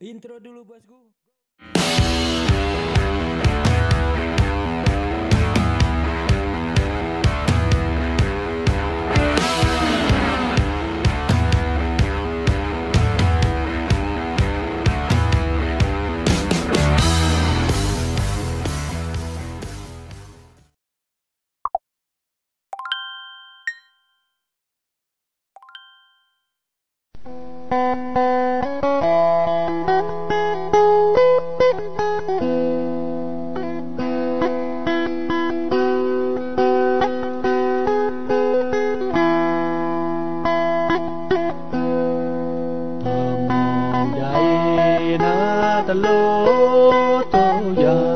Intro dulu bosku. တလို့တော့ရ